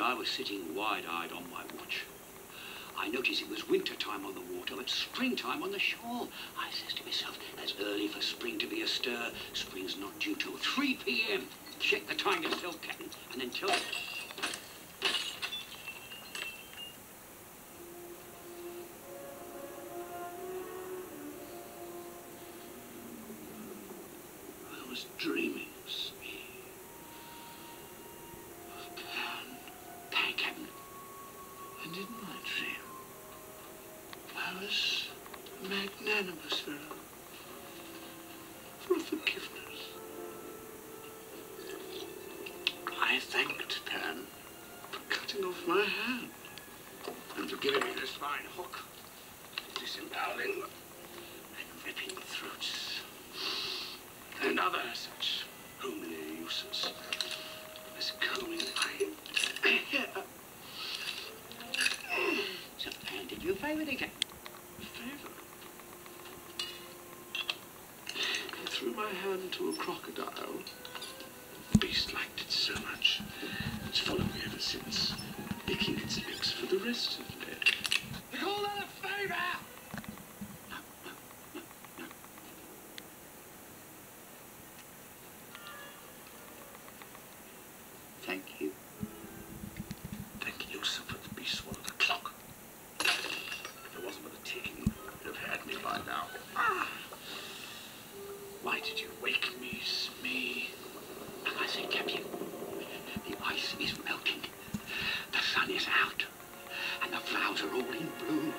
I was sitting wide-eyed on my watch, I noticed it was winter time on the water, but springtime on the shore. I says to myself, that's early for spring to be astir. Spring's not due till 3 p.m. Check the time yourself, Captain, and then tell me. I was dreaming, In my dream, I was magnanimous for, for forgiveness. I thanked Pan for cutting off my hand and for giving me this fine hook, disemboweling and ripping throats and other such homely uses as combing my hair. So, I threw my hand to a crocodile. The beast liked it so much. It's followed me ever since, licking its lips for the rest of the day. Call that a favour? Thank you. Thank you, sir, for the beast swallowed the clock. If it wasn't for the ticking, you'd have had me by now. Ah. Why did you wake me, Smee? I say, Captain, the ice is melting. The sun is out. And the flowers are all in bloom.